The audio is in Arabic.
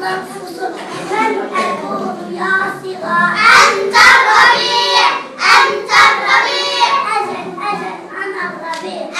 المنفوس أنت الربيع. أنت الربيع. أجل أجل أنا الربيع.